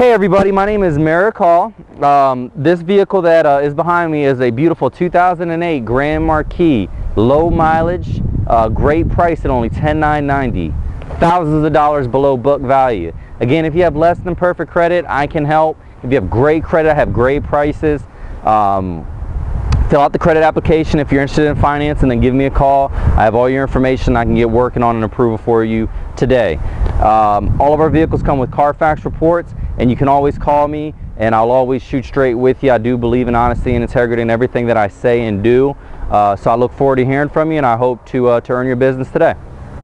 Hey everybody, my name is Merrick Hall. Um, this vehicle that uh, is behind me is a beautiful 2008 Grand Marquis, low mileage, uh, great price at only 10,990. Thousands of dollars below book value. Again, if you have less than perfect credit, I can help. If you have great credit, I have great prices. Um, fill out the credit application if you're interested in finance and then give me a call. I have all your information. I can get working on an approval for you today. Um, all of our vehicles come with Carfax reports and you can always call me and I'll always shoot straight with you. I do believe in honesty and integrity in everything that I say and do. Uh, so I look forward to hearing from you and I hope to, uh, to earn your business today.